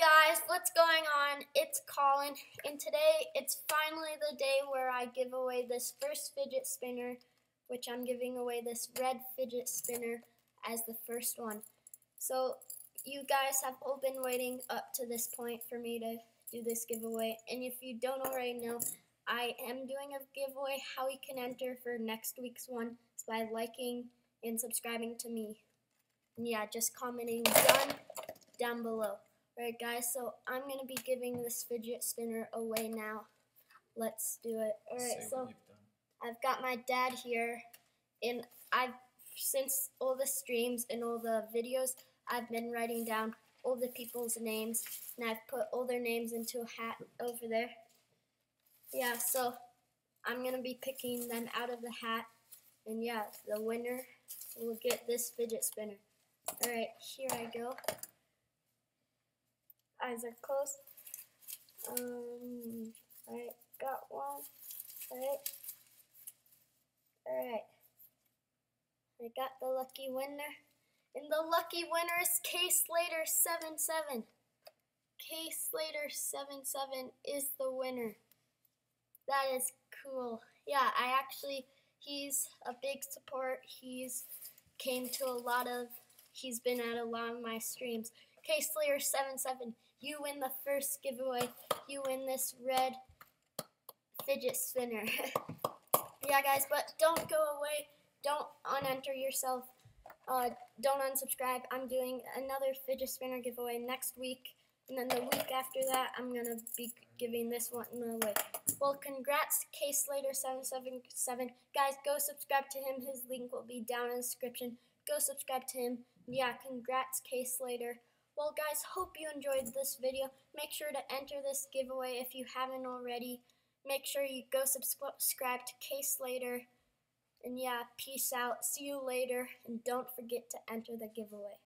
guys, what's going on? It's Colin, and today it's finally the day where I give away this first fidget spinner, which I'm giving away this red fidget spinner as the first one. So, you guys have all been waiting up to this point for me to do this giveaway, and if you don't already know, I am doing a giveaway. How you can enter for next week's one is by liking and subscribing to me. And yeah, just commenting done down below. Alright guys, so I'm going to be giving this fidget spinner away now. Let's do it. Alright, so I've got my dad here, and I've, since all the streams and all the videos, I've been writing down all the people's names, and I've put all their names into a hat over there. Yeah, so I'm going to be picking them out of the hat, and yeah, the winner will get this fidget spinner. Alright, here I go eyes are closed. Um, alright, got one. Alright. Alright. I got the lucky winner. And the lucky winner is K Slater 77. K Slater 77 is the winner. That is cool. Yeah, I actually, he's a big support. He's came to a lot of, he's been at a lot of my streams. K Slater 77 you win the first giveaway. You win this red fidget spinner. yeah, guys, but don't go away. Don't unenter yourself. Uh, don't unsubscribe. I'm doing another fidget spinner giveaway next week. And then the week after that, I'm going to be giving this one away. Well, congrats, K Slater777. Guys, go subscribe to him. His link will be down in the description. Go subscribe to him. Yeah, congrats, K Slater. Well, guys, hope you enjoyed this video. Make sure to enter this giveaway if you haven't already. Make sure you go subscribe to K Slater. And yeah, peace out. See you later. And don't forget to enter the giveaway.